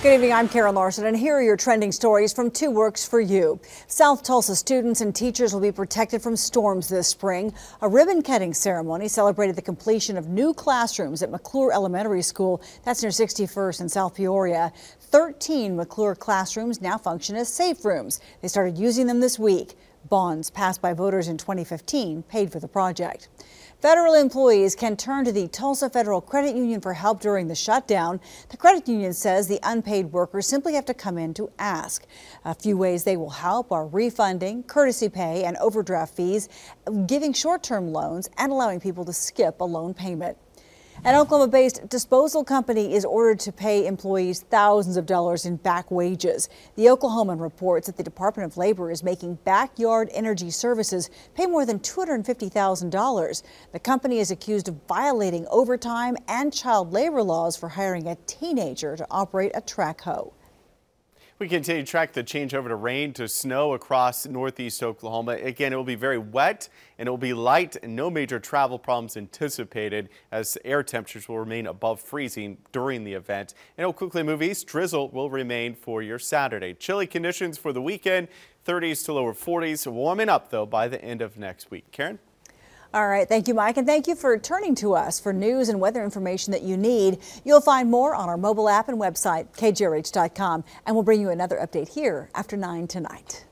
Good evening, I'm Karen Larson, and here are your trending stories from Two Works for You. South Tulsa students and teachers will be protected from storms this spring. A ribbon cutting ceremony celebrated the completion of new classrooms at McClure Elementary School. That's near 61st in South Peoria. 13 McClure classrooms now function as safe rooms. They started using them this week. Bonds passed by voters in 2015 paid for the project. Federal employees can turn to the Tulsa Federal Credit Union for help during the shutdown. The credit union says the unpaid workers simply have to come in to ask. A few ways they will help are refunding, courtesy pay, and overdraft fees, giving short-term loans, and allowing people to skip a loan payment. An Oklahoma-based disposal company is ordered to pay employees thousands of dollars in back wages. The Oklahoman reports that the Department of Labor is making Backyard Energy Services pay more than $250,000. The company is accused of violating overtime and child labor laws for hiring a teenager to operate a track hoe. We continue to track the change over to rain to snow across northeast Oklahoma. Again, it will be very wet and it will be light and no major travel problems anticipated as air temperatures will remain above freezing during the event. And it'll quickly move east. Drizzle will remain for your Saturday. Chilly conditions for the weekend, 30s to lower 40s. Warming up though by the end of next week. Karen? All right. Thank you, Mike. And thank you for turning to us for news and weather information that you need. You'll find more on our mobile app and website, kjrh.com. And we'll bring you another update here after 9 tonight.